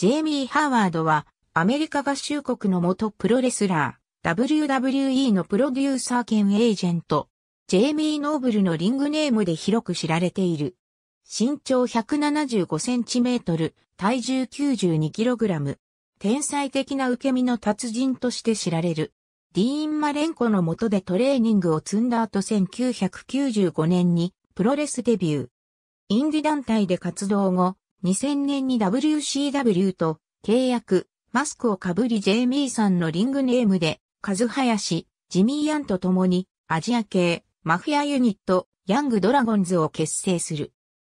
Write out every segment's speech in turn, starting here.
ジェイミー・ハワードは、アメリカ合衆国の元プロレスラー、WWE のプロデューサー兼エージェント、ジェイミー・ノーブルのリングネームで広く知られている。身長175センチメートル、体重92キログラム。天才的な受け身の達人として知られる。ディーン・マレンコの下でトレーニングを積んだ後1995年にプロレスデビュー。インディ団体で活動後、2000年に WCW と契約、マスクをかぶりジェイミーさんのリングネームで、カズハヤシ、ジミー・ヤンと共に、アジア系、マフィアユニット、ヤングドラゴンズを結成する。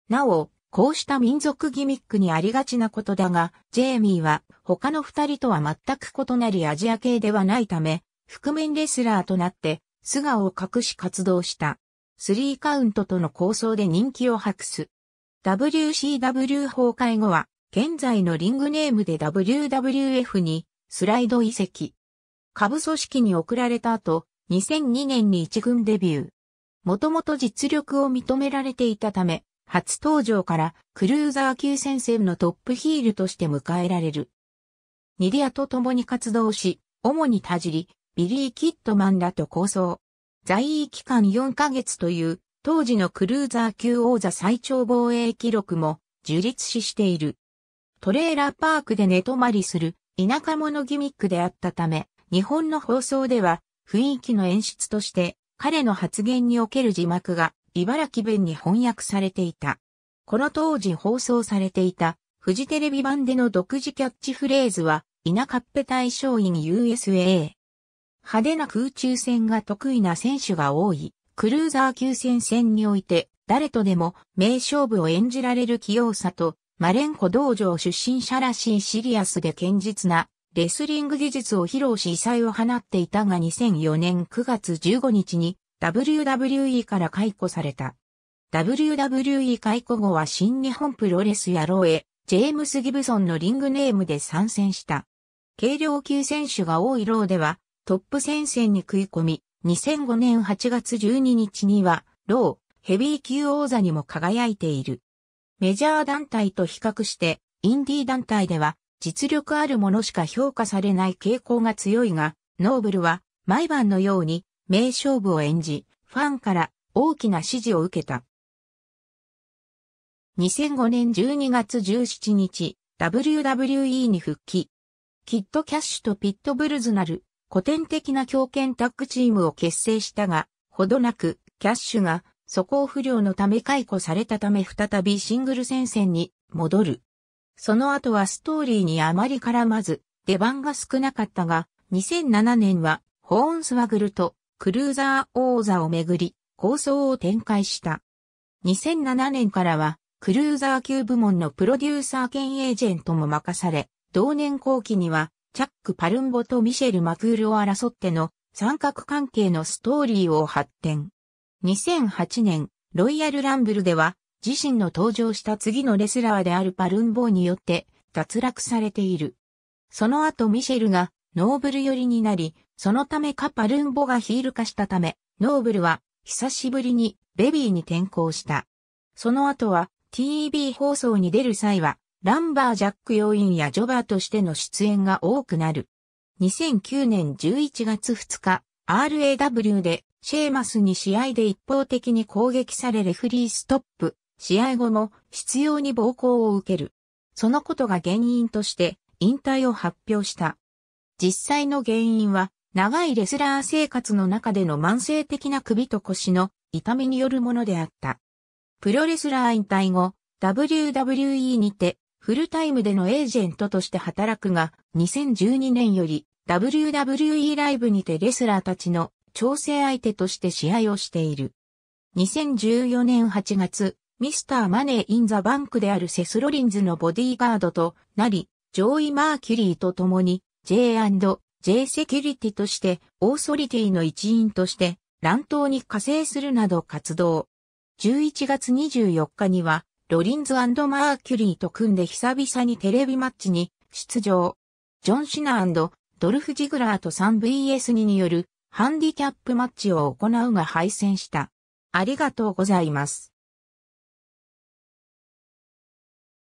なお、こうした民族ギミックにありがちなことだが、ジェイミーは他の二人とは全く異なりアジア系ではないため、覆面レスラーとなって素顔を隠し活動した。スリーカウントとの構想で人気を博す。WCW 崩壊後は、現在のリングネームで WWF にスライド移籍。下部組織に送られた後、2002年に一軍デビュー。もともと実力を認められていたため、初登場からクルーザー級戦線のトップヒールとして迎えられる。ニディアと共に活動し、主に田尻、ビリー・キッドマンらと抗争。在位期間4ヶ月という当時のクルーザー級王座最長防衛記録も樹立ししている。トレーラーパークで寝泊まりする田舎者ギミックであったため、日本の放送では雰囲気の演出として彼の発言における字幕が茨城弁に翻訳されていた。この当時放送されていたフジテレビ版での独自キャッチフレーズは田舎っぺ大将員 USA。派手な空中戦が得意な選手が多い、クルーザー級戦線において、誰とでも名勝負を演じられる器用さと、マレンコ道場出身者らしいシリアスで堅実なレスリング技術を披露し異彩を放っていたが2004年9月15日に WWE から解雇された。WWE 解雇後は新日本プロレス野郎へ、ジェームス・ギブソンのリングネームで参戦した。軽量級選手が多い ROH では、トップ戦線に食い込み、2005年8月12日には、 ROH、ヘビー級王座にも輝いている。メジャー団体と比較して、インディー団体では、実力あるものしか評価されない傾向が強いが、ノーブルは、毎晩のように、名勝負を演じ、ファンから大きな支持を受けた。2005年12月17日、WWE に復帰。キッドキャッシュとピットブルズなる古典的な強権タッグチームを結成したが、ほどなく、キャッシュが、素行不良のため解雇されたため再びシングル戦線に戻る。その後はストーリーにあまり絡まず、出番が少なかったが、2007年は、ホーンスワグルとクルーザー王座をめぐり、構想を展開した。2007年からは、クルーザー級部門のプロデューサー兼エージェントも任され、同年後期には、チャック・パルンボとミシェル・マクールを争っての三角関係のストーリーを発展。2008年、ロイヤル・ランブルでは、自身の登場した次のレスラーであるパルンボによって脱落されている。その後ミシェルがノーブル寄りになり、そのためかパルンボがヒール化したため、ノーブルは久しぶりにベビーに転向した。その後は TV 放送に出る際はランバージャック要員やジョバーとしての出演が多くなる。2009年11月2日、RAW でシェーマスに試合で一方的に攻撃されレフリーストップ、試合後も執拗に暴行を受ける。そのことが原因として引退を発表した。実際の原因は長いレスラー生活の中での慢性的な首と腰の痛みによるものであった。プロレスラー引退後、WWE にてフルタイムでのエージェントとして働くが、2012年より WWE ライブにてレスラーたちの調整相手として試合をしている。2014年8月、ミスターマネー・イン・ザ・バンクであるセス・ロリンズのボディーガードとなり、ジョーイ・マーキュリーと共に J&J セキュリティとしてオーソリティの一員として乱闘に加勢するなど活動。11月24日にはロリンズマーキュリーと組んで久々にテレビマッチに出場。ジョン・シナドルフ・ジグラーと 3vs2 によるハンディキャップマッチを行うが敗戦した。ありがとうございます。